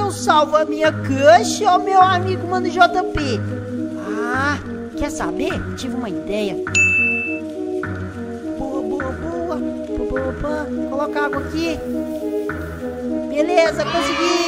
que eu salvo a minha crush ou meu amigo Mano JP? Ah, quer saber? Tive uma ideia. Boa, boa, boa. Boa, boa, boa. Coloca água aqui. Beleza, consegui.